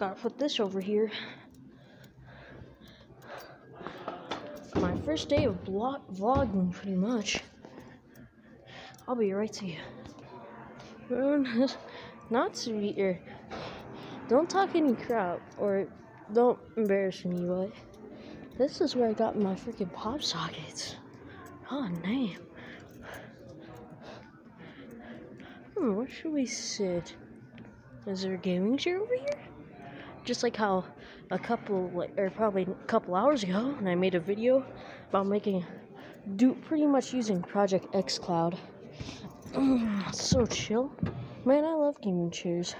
Gotta put this over here. My first day of vlogging, pretty much. I'll be right to you. Not to be here. Don't talk any crap or don't embarrass me, but this is where I got my freaking pop sockets. Oh, name. Hmm, where should we sit? Is there a gaming chair over here? Just like how a couple, or probably a couple hours ago, and I made a video about making, do pretty much using Project xCloud. Mm, so chill. Man, I love gaming chairs.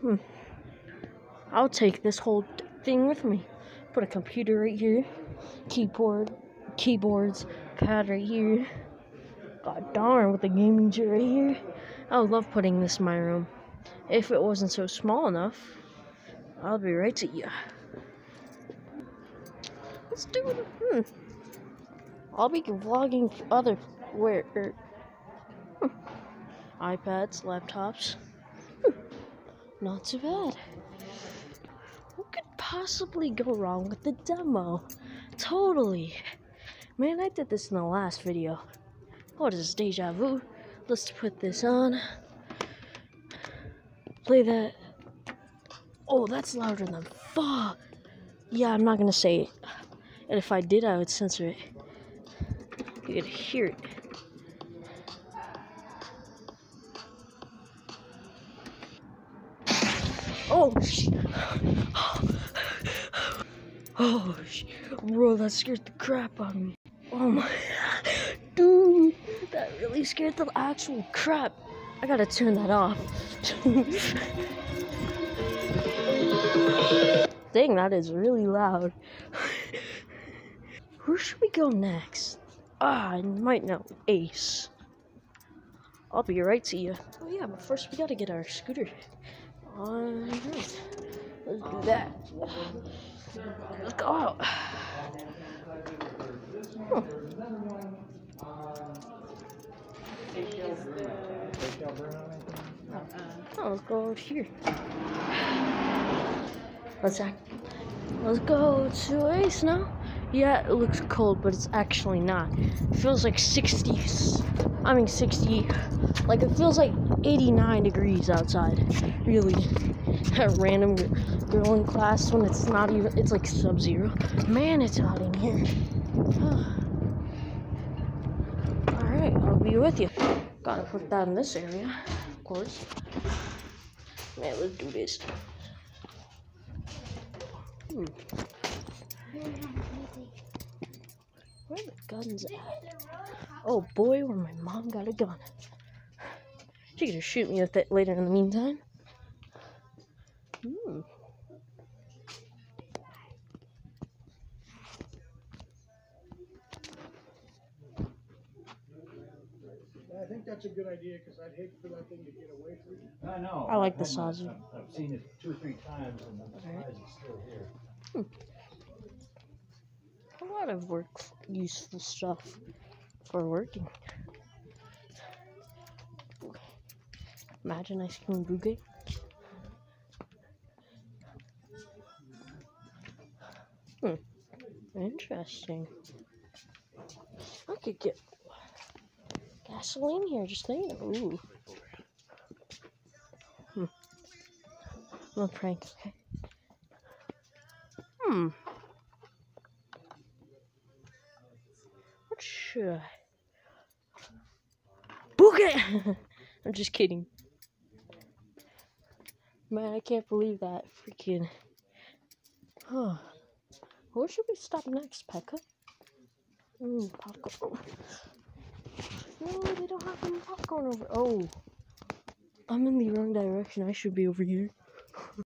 Hmm. I'll take this whole thing with me. Put a computer right here, keyboard, keyboards, pad right here. God darn, with a gaming chair right here. I would love putting this in my room. If it wasn't so small enough, I'll be right to you. Let's do it. Hmm. I'll be vlogging other where er, hmm. iPads, laptops. Hmm. Not too bad. What could possibly go wrong with the demo? Totally. Man, I did this in the last video. What is this, deja vu? Let's put this on. Play that. Oh, that's louder than fuck. Yeah, I'm not gonna say it. And if I did, I would censor it. You could hear it. Oh, sh- oh, sh- bro, that scared the crap out of me. Oh my, dude, that really scared the actual crap. I gotta turn that off. Dang, that is really loud. Where should we go next? Ah, I might know. Ace. I'll be right to you. Oh yeah, but first we gotta get our scooter. Alright. Let's do that. Let's go out. Huh. Oh, let's go out here. Let's act. Let's go to Ace now. Yeah, it looks cold, but it's actually not. It feels like 60s. I mean 60. Like it feels like 89 degrees outside. Really. A random girl in class when it's not even. It's like sub-zero. Man, it's hot in here. All right, I'll be with you. Gotta put that in this area, of course. Man, let's do this. Hmm. Where the guns at? Oh boy, where my mom got a gun. She gonna shoot me with it later in the meantime. Hmm. I think that's a good idea, because I'd hate for that thing to get away from you. I know. I like the I've had my- I've- I've seen it two or three times and I'm Alright. surprised it's still here. A lot of work, useful stuff for working. Imagine ice cream bouquet. Hmm. Interesting. I could get gasoline here, just saying. Ooh. Hmm. No prank, okay? Hmm. What should I? Book it! I'm just kidding. Man, I can't believe that. Freaking. Huh. Where should we stop next, Pekka? Ooh, popcorn. No, they don't have any popcorn over. Oh. I'm in the wrong direction. I should be over here.